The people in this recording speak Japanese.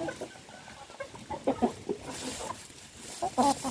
Ha ha ha.